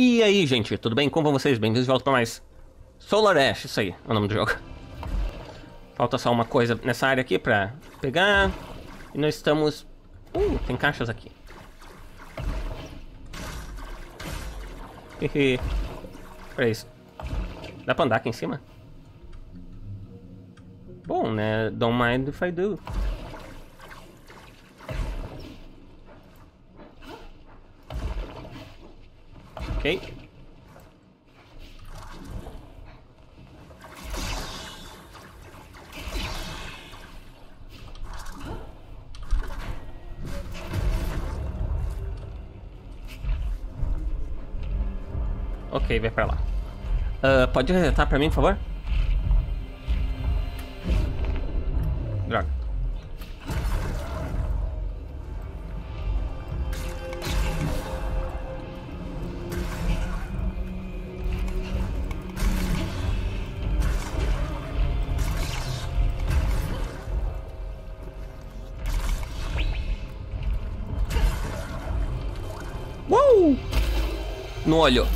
E aí, gente, tudo bem? Como vão vocês? Bem-vindos de volta para mais Solar Ash, isso aí é o nome do jogo. Falta só uma coisa nessa área aqui pra pegar. E nós estamos... Uh, tem caixas aqui. Peraí, isso. Dá pra andar aqui em cima? Bom, né? Don't mind if I do. Ok. Vai pra lá. Uh, pode resetar pra mim, por favor? No olho.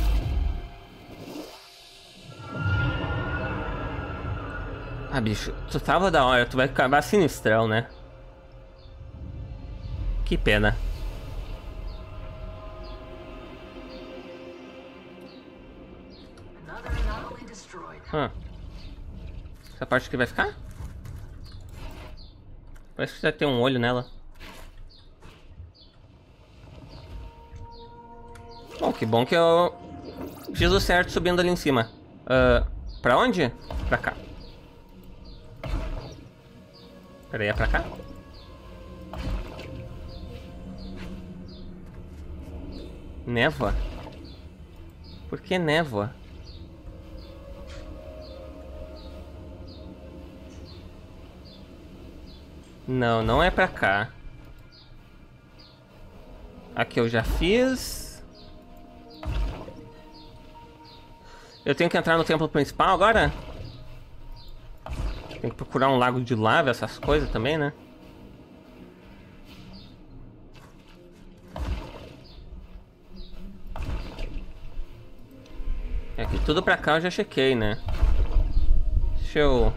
Ah, bicho, tu tava da hora, tu vai acabar sinistrão, né? Que pena. Hum. Essa parte aqui vai ficar? Parece que já tem um olho nela. Bom, que bom que eu fiz o certo subindo ali em cima. Uh, pra onde? Pra cá. Peraí, é pra cá? Névoa? Por que névoa? Não, não é pra cá. Aqui eu já fiz. Eu tenho que entrar no templo principal agora? Tem que procurar um lago de lava, essas coisas também, né? É que tudo pra cá eu já chequei, né? Deixa eu...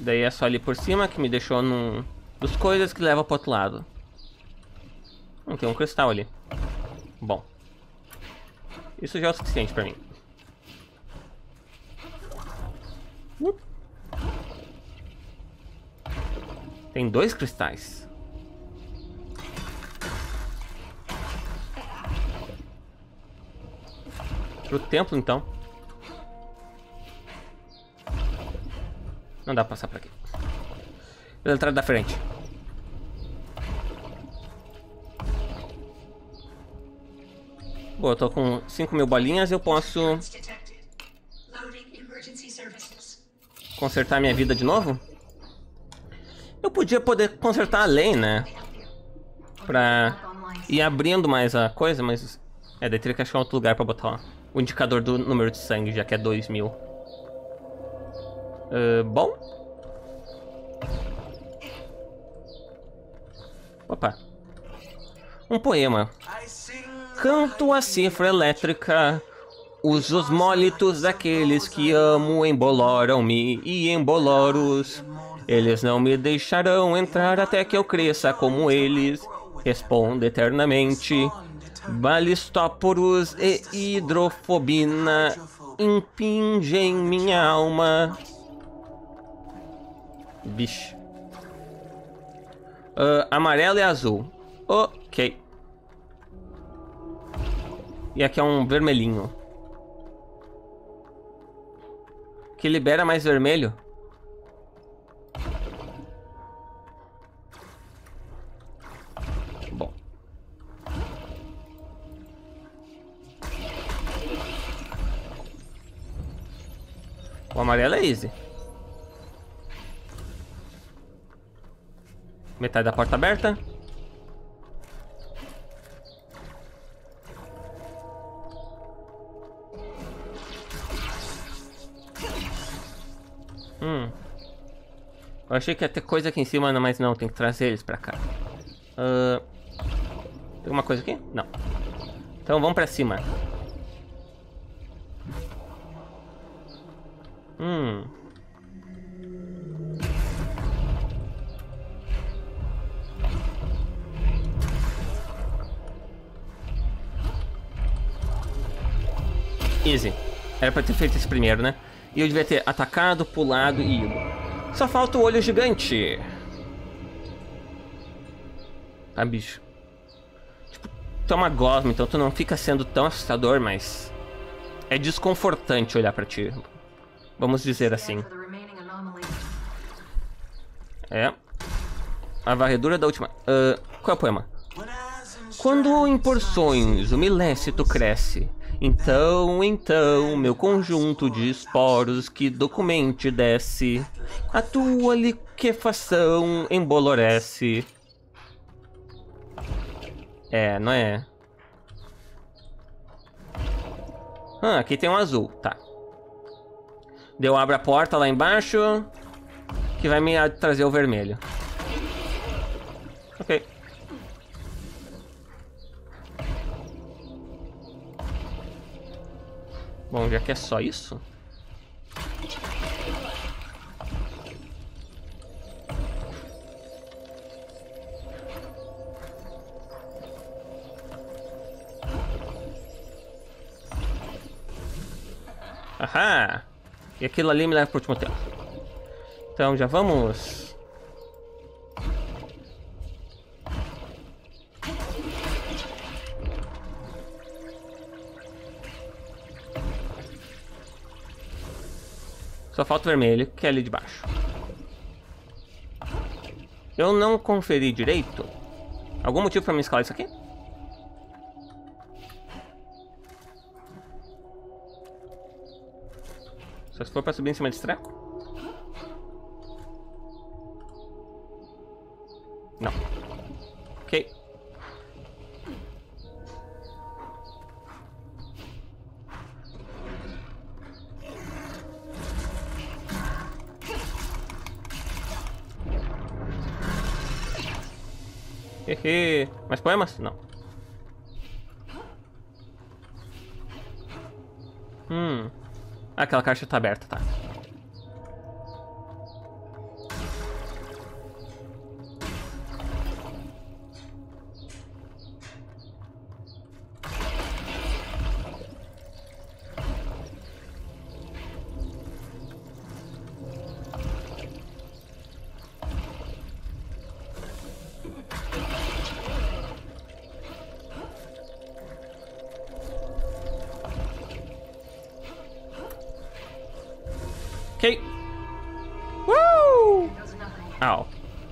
Daí é só ali por cima que me deixou num... Dos coisas que leva pro outro lado. Hum, tem um cristal ali. Bom. Isso já é o suficiente pra mim. Tem dois cristais. Pro templo, então. Não dá pra passar por aqui. Pela entrada da frente. Bom, eu tô com 5 mil bolinhas eu posso... Consertar minha vida de novo? Eu podia poder consertar além, né? Pra ir abrindo mais a coisa, mas... É, daí teria que achar outro lugar pra botar o indicador do número de sangue, já que é 2 mil. Uh, bom. Opa. Um poema. Canto a cifra elétrica. Os osmólitos daqueles que amo emboloram-me e emboloros. Eles não me deixarão entrar até que eu cresça como eles. Respondo eternamente. Balistóporos e hidrofobina impingem minha alma. Bicho. Uh, amarelo e azul. Ok. E aqui é um vermelhinho. Que libera mais vermelho. Bom. O amarelo é easy. Metade da porta aberta. Eu achei que ia ter coisa aqui em cima, mas não, tem que trazer eles pra cá. Uh, tem alguma coisa aqui? Não. Então vamos pra cima. Hum. Easy. Era pra ter feito esse primeiro, né? E eu devia ter atacado, pulado e ido. Só falta o olho gigante. Ah, bicho. Tipo, tu é uma gosma, então tu não fica sendo tão assustador, mas... É desconfortante olhar pra ti. Vamos dizer assim. É. A varredura da última... Uh, qual é o poema? Quando em porções o milécito cresce, então, então, meu conjunto de esporos que documente desce, a tua liquefação embolorece. É, não é? Ah, aqui tem um azul, tá. Deu abro a porta lá embaixo, que vai me trazer o vermelho. Ok. Bom, já que é só isso... Ahá! E aquilo ali me leva para o último tempo. Então já vamos Só falta o vermelho, que é ali de baixo. Eu não conferi direito. Algum motivo pra me escalar isso aqui? Só se for pra subir em cima desse treco? Aquela caixa tá aberta, tá. Ok. Uh! Au.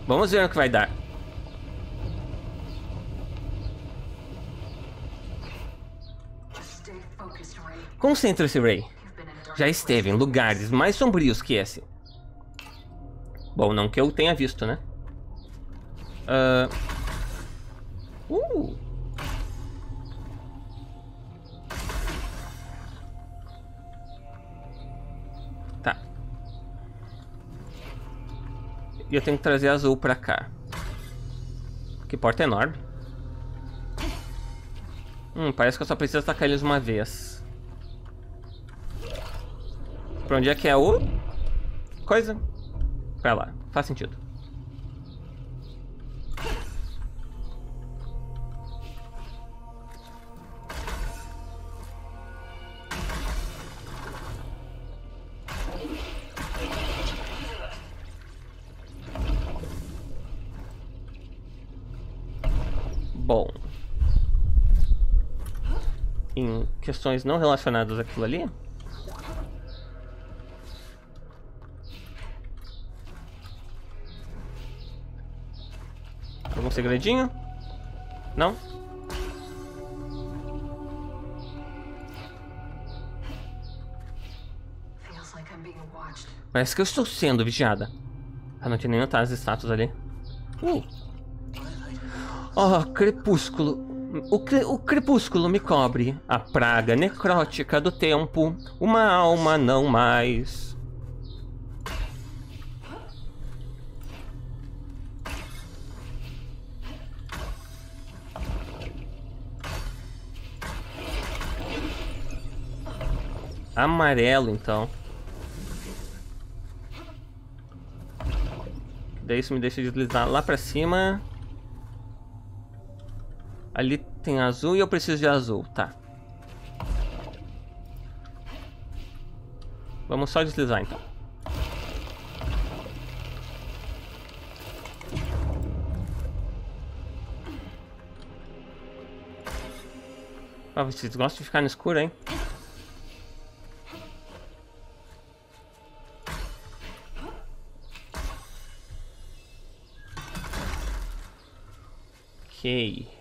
Vamos ver o que vai dar. Concentre-se, Ray. Já esteve em lugares mais sombrios que esse. Bom, não que eu tenha visto, né? Uh... E eu tenho que trazer azul pra cá. Que porta enorme. Hum, parece que eu só preciso atacar eles uma vez. Pra onde é que é o... Coisa? Pra lá. Faz sentido. Bom. Em questões não relacionadas àquilo ali. Algum segredinho? Não? Parece que eu estou sendo vigiada. Ah, não tinha nem notar as estátuas ali. Uh. Oh, crepúsculo. O, cre o crepúsculo me cobre. A praga necrótica do tempo. Uma alma não mais. Amarelo, então. Daí isso me deixa deslizar lá pra cima. Ali tem azul e eu preciso de azul, tá. Vamos só deslizar então. Ah, vocês gostam de ficar no escuro, hein? Ok.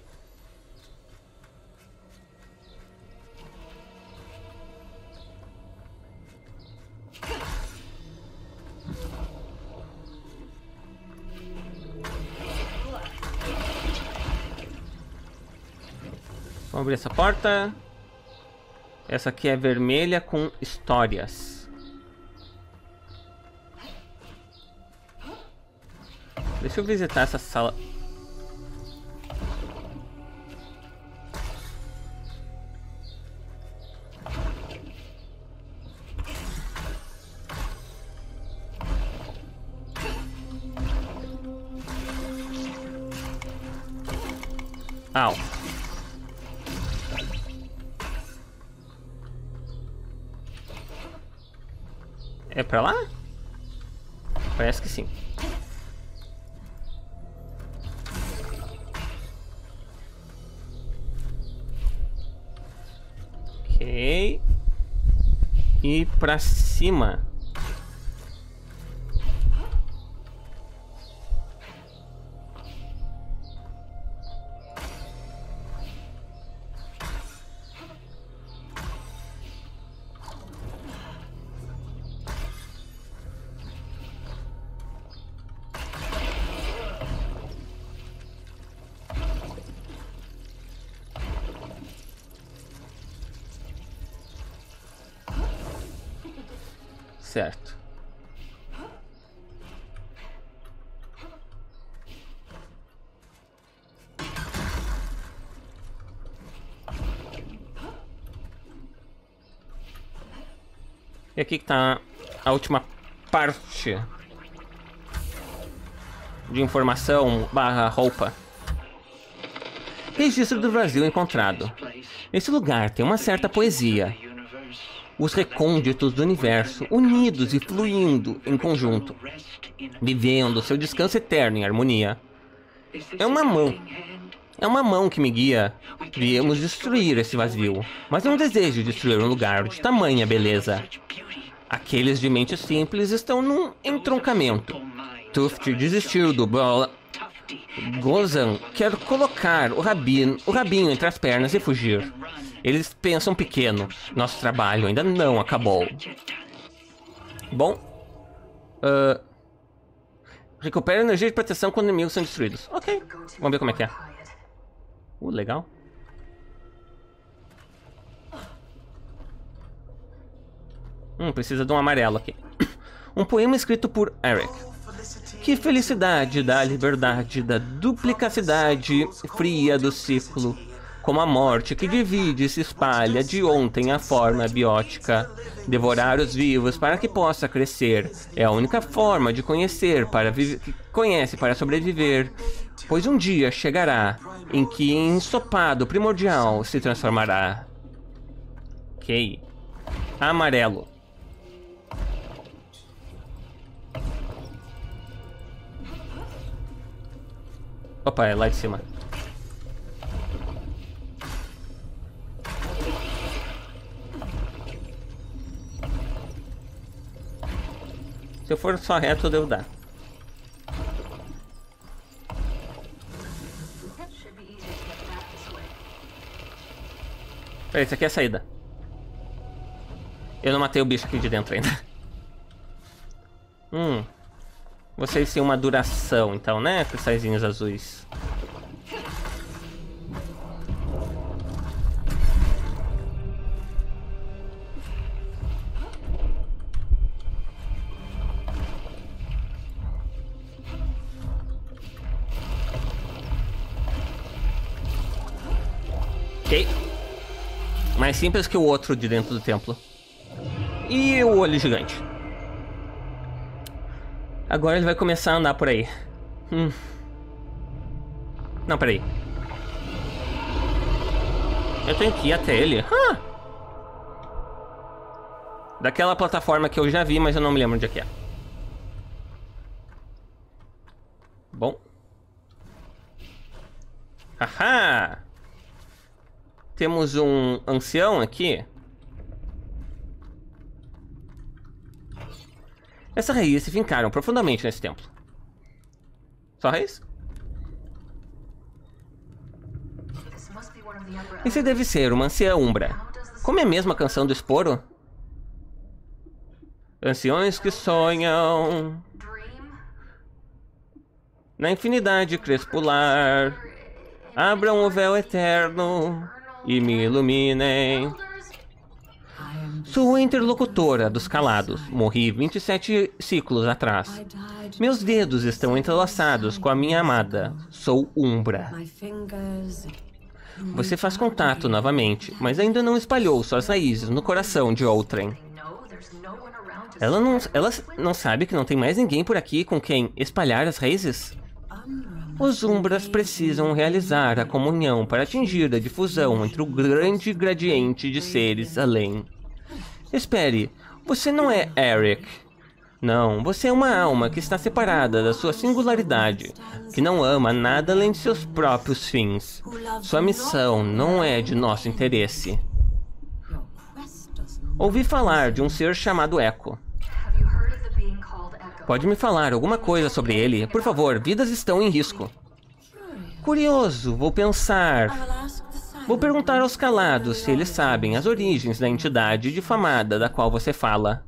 Abrir essa porta. Essa aqui é vermelha com histórias. Deixa eu visitar essa sala. Pra lá? Parece que sim. Ok. E pra cima. Certo. E aqui que tá a última parte de informação barra roupa. Registro do Brasil encontrado. Esse lugar tem uma certa poesia. Os recônditos do universo, unidos e fluindo em conjunto, vivendo seu descanso eterno em harmonia. É uma mão. É uma mão que me guia. Viemos destruir esse vazio, mas não desejo destruir um lugar de tamanha beleza. Aqueles de mente simples estão num entroncamento. Tuft desistiu do bola. Gozan quer colocar o rabino, o rabinho entre as pernas e fugir. Eles pensam pequeno. Nosso trabalho ainda não acabou. Bom. Uh, recupera energia de proteção quando inimigos são destruídos. Ok. Vamos ver como é que é. Uh, legal. Hum, precisa de um amarelo aqui. Um poema escrito por Eric. Que felicidade da liberdade, da duplicacidade fria do ciclo como a morte que divide e se espalha de ontem a forma biótica. Devorar os vivos para que possa crescer é a única forma de conhecer para conhece para sobreviver, pois um dia chegará em que ensopado primordial se transformará. Ok. Amarelo. Opa, é lá de cima. Se eu for só reto, devo dar. Peraí, isso aqui é a saída. Eu não matei o bicho aqui de dentro ainda. Hum. Vocês têm uma duração, então, né? Cristalzinhos azuis. Simples que o outro de dentro do templo. E o olho gigante. Agora ele vai começar a andar por aí. Hum. Não, peraí. Eu tenho que ir até ele. Ah! Daquela plataforma que eu já vi, mas eu não me lembro onde é que é. Bom. Haha! Temos um ancião aqui. Essa raiz se fincaram profundamente nesse templo. Só raiz? Esse deve ser uma anciã Umbra. Como é mesmo a canção do esporo? Anciões que sonham na infinidade crespular, abram o véu eterno e me iluminem. Sou interlocutora dos calados. Morri 27 ciclos atrás. Meus dedos estão entrelaçados com a minha amada. Sou Umbra. Você faz contato novamente, mas ainda não espalhou suas raízes no coração de outrem. Ela não, ela não sabe que não tem mais ninguém por aqui com quem espalhar as raízes? Os Umbras precisam realizar a comunhão para atingir a difusão entre o grande gradiente de seres além. Espere, você não é Eric. Não, você é uma alma que está separada da sua singularidade, que não ama nada além de seus próprios fins. Sua missão não é de nosso interesse. Ouvi falar de um ser chamado Echo. Pode me falar alguma coisa sobre ele? Por favor, vidas estão em risco. Curioso, vou pensar. Vou perguntar aos calados se eles sabem as origens da entidade difamada da qual você fala.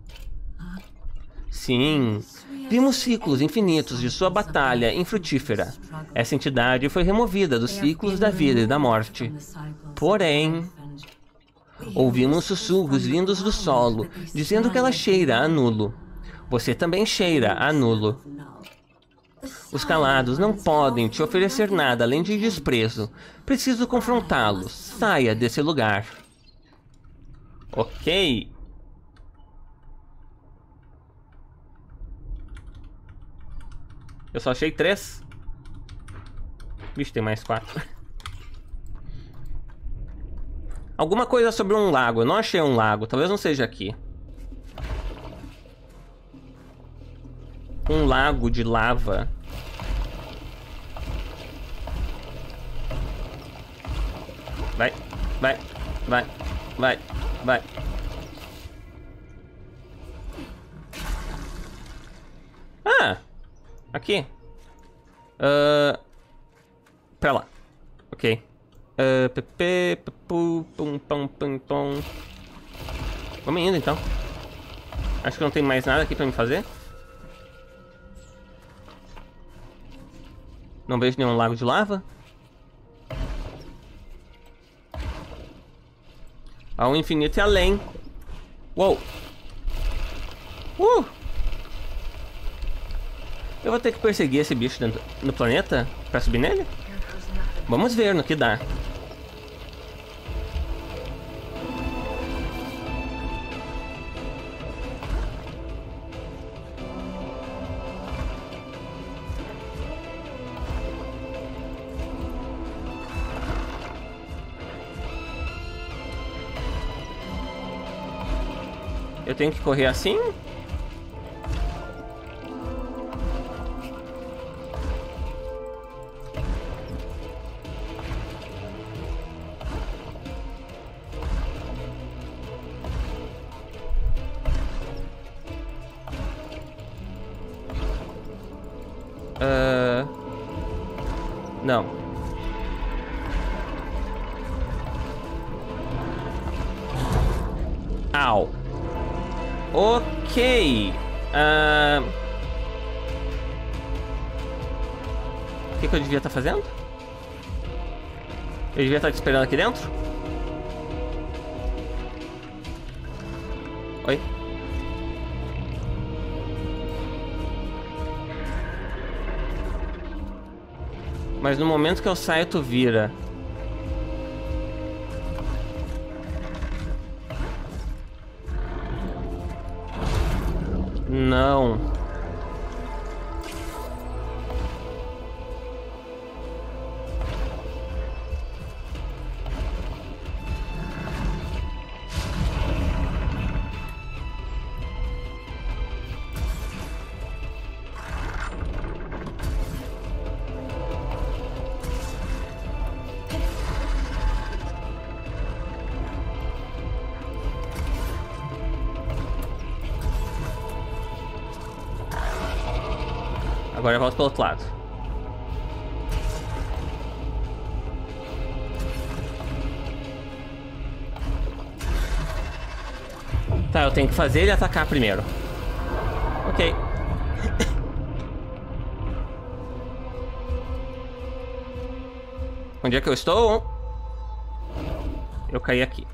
Sim, vimos ciclos infinitos de sua batalha infrutífera. Essa entidade foi removida dos ciclos da vida e da morte. Porém, ouvimos sussurros vindos do solo, dizendo que ela cheira a nulo. Você também cheira a nulo. Os calados não podem te oferecer nada além de desprezo. Preciso confrontá-los. Saia desse lugar. Ok. Eu só achei três. Vixe, tem mais quatro. Alguma coisa sobre um lago. Eu não achei um lago. Talvez não seja aqui. Um lago de lava. Vai, vai, vai, vai, vai. Ah! Aqui. Uh, pra lá. Ok. Uh, pepe, pepu, pum, pum, pum, pum. Vamos indo então. Acho que não tem mais nada aqui pra me fazer. Não vejo nenhum lago de lava. Ao infinito e além. Uou! Uh! Eu vou ter que perseguir esse bicho dentro, no planeta pra subir nele? Vamos ver no que dá. Tenho que correr assim? Uh... Não. Ok. Uh... O que, que eu devia estar tá fazendo? Eu devia estar tá esperando aqui dentro? Oi? Mas no momento que eu saio, tu vira. Agora eu volto pelo outro lado. Tá, eu tenho que fazer ele atacar primeiro. Ok. Onde é que eu estou? Eu caí aqui.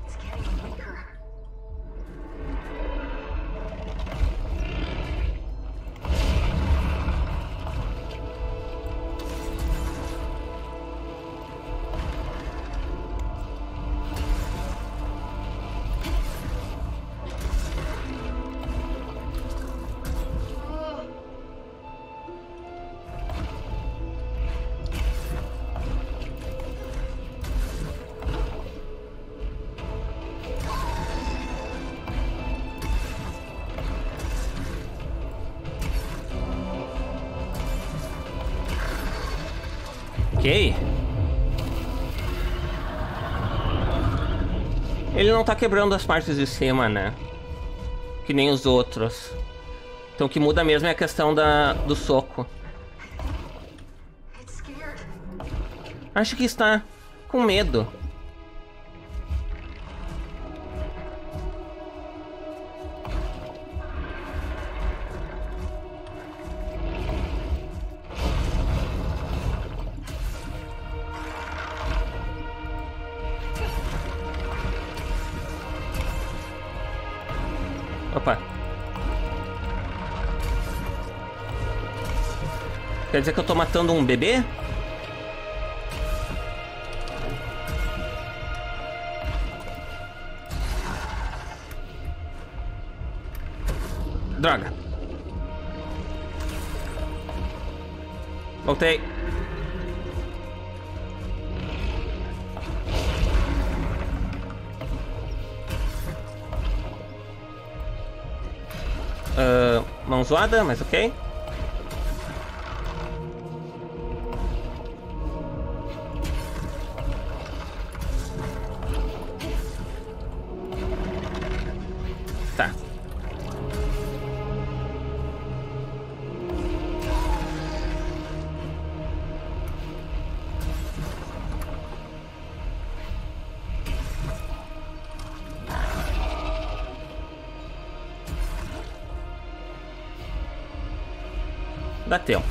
Ok. Ele não tá quebrando as partes de cima, né? Que nem os outros. Então o que muda mesmo é a questão da, do soco. Acho que está com medo. Opa. Quer dizer que eu tô matando um bebê? Droga. Voltei. Zoada, mas ok. Dá tempo.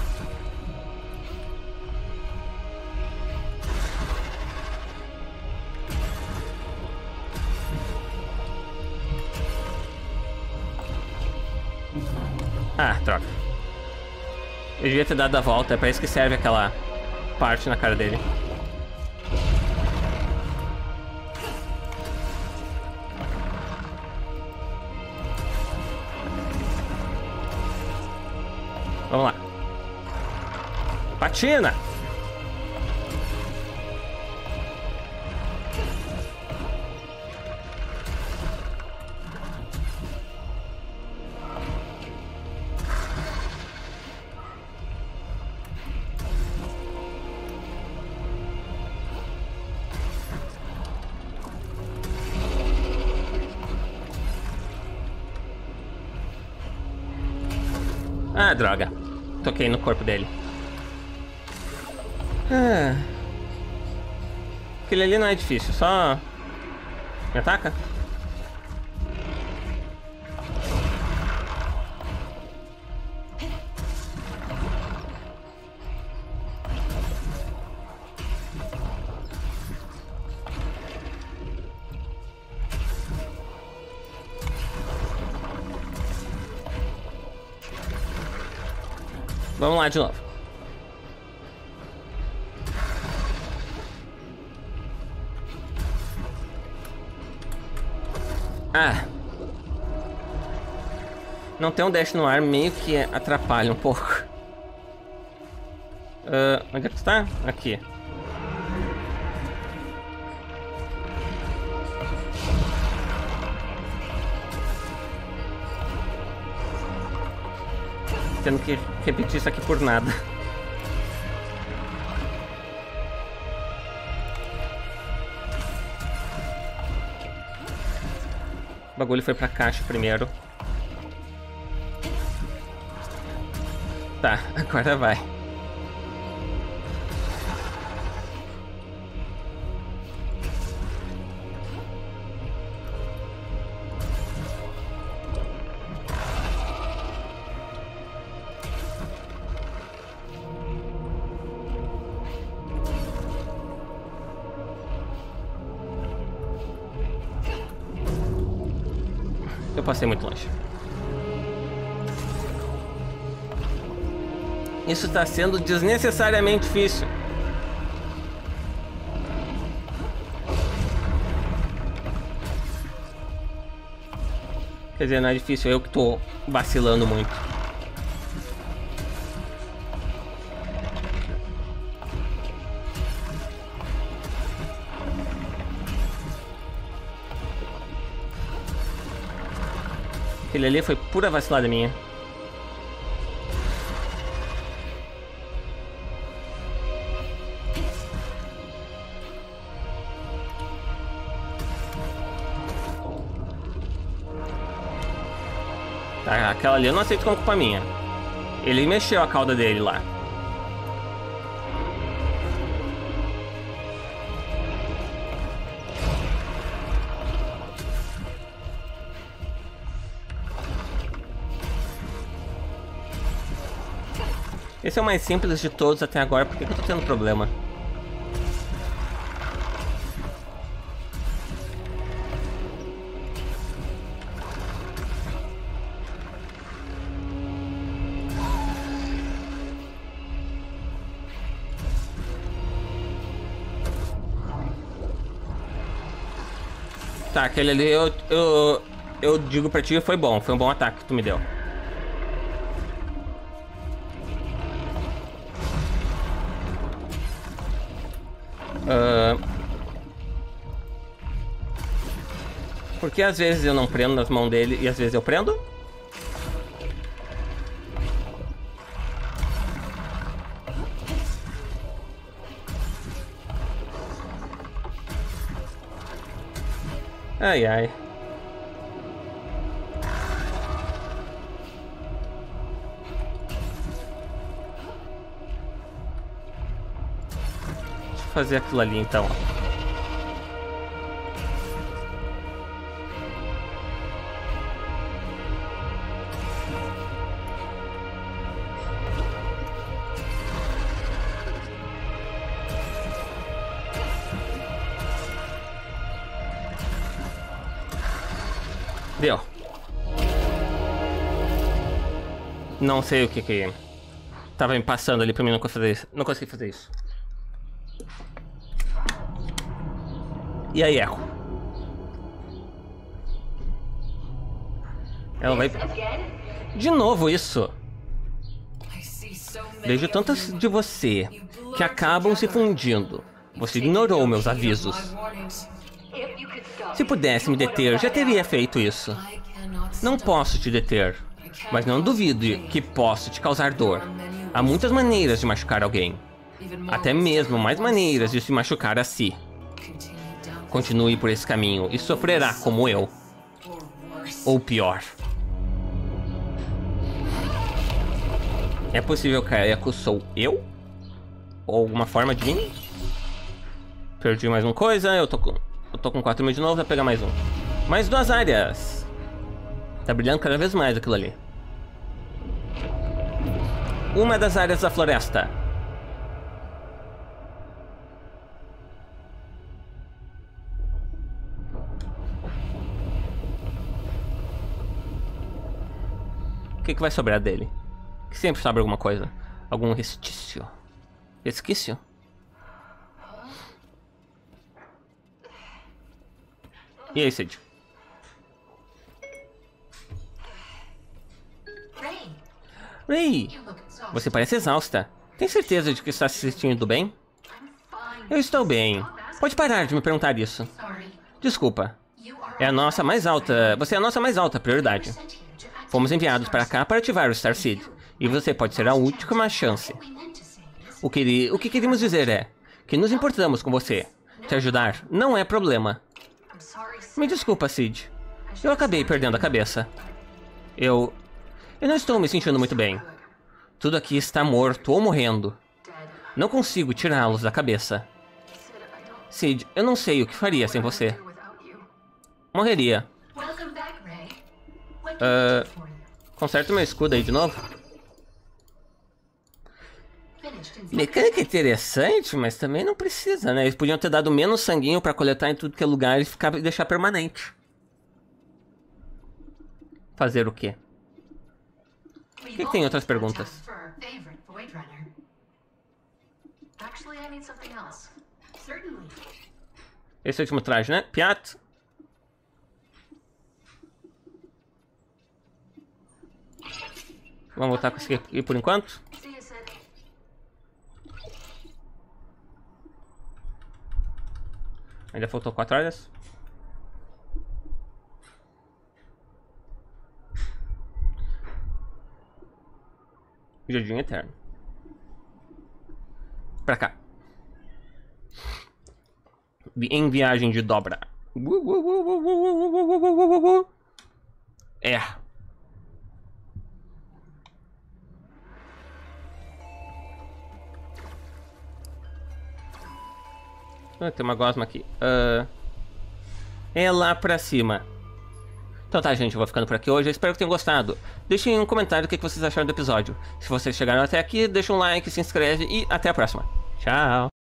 Ah, troca. Eu devia ter dado a volta, é pra isso que serve aquela parte na cara dele. Patina! Ah, droga. Toquei no corpo dele. Ah. Aquele ali não é difícil, só... Me ataca? Vamos lá de novo. Não ter um dash no ar meio que atrapalha um pouco. Uh, onde é que está? Aqui. Tendo que repetir isso aqui por nada. O bagulho foi pra caixa primeiro. Tá, agora vai. Eu passei muito longe. Isso está sendo desnecessariamente difícil. Quer dizer, não é difícil, eu que tô vacilando muito. Aquele ali foi pura vacilada minha. Aquela ali eu não aceito como culpa minha. Ele mexeu a cauda dele lá. Esse é o mais simples de todos até agora, por que eu tô tendo problema? Tá, aquele ali eu, eu, eu digo pra ti foi bom, foi um bom ataque que tu me deu. Uh... Por que às vezes eu não prendo nas mãos dele e às vezes eu prendo? Ai ai. Deixa eu fazer aquilo ali então. Deu. Não sei o que que tava me passando ali pra mim não conseguir fazer isso. Não consegui fazer isso. E aí, Echo? Ela vai... De novo isso. Vejo tantas de você que acabam se fundindo. Você ignorou meus avisos. Se pudesse me deter, já teria feito isso. Não posso te deter, mas não duvido que posso te causar dor. Há muitas maneiras de machucar alguém. Até mesmo mais maneiras de se machucar a si. Continue por esse caminho e sofrerá como eu. Ou pior. É possível que a Echo sou eu? Ou alguma forma de mim? Perdi mais uma coisa, eu tô com... Eu tô com 4 mil de novo, vai pegar mais um. Mais duas áreas. Tá brilhando cada vez mais aquilo ali. Uma das áreas da floresta. O que, que vai sobrar dele? Que sempre sobra alguma coisa. Algum restício. Resquício? E aí, Cid? Ei, você parece exausta. Tem certeza de que está se sentindo bem? Eu estou bem. Pode parar de me perguntar isso. Desculpa. É a nossa mais alta... Você é a nossa mais alta prioridade. Fomos enviados para cá para ativar o Star Seed. E você pode ser a última chance. O que, o que queríamos dizer é que nos importamos com você. Te ajudar não é problema. Me desculpa, Sid. Eu acabei perdendo a cabeça. Eu... Eu não estou me sentindo muito bem. Tudo aqui está morto ou morrendo. Não consigo tirá-los da cabeça. Sid, eu não sei o que faria sem você. Morreria. Uh, conserta meu escudo aí de novo. Mecânica interessante, mas também não precisa, né? Eles podiam ter dado menos sanguinho pra coletar em tudo que é lugar e, ficar, e deixar permanente. Fazer o quê? O que, que tem outras perguntas? Esse é o último traje, né? Piat. Vamos voltar com esse aqui por enquanto. Ainda faltou quatro horas. Jardim Eterno. Pra cá. Em viagem de dobra. É. Ah, tem uma gosma aqui. Uh, é lá pra cima. Então tá, gente, eu vou ficando por aqui hoje. Espero que tenham gostado. Deixem um comentário o que vocês acharam do episódio. Se vocês chegaram até aqui, deixa um like, se inscreve e até a próxima. Tchau!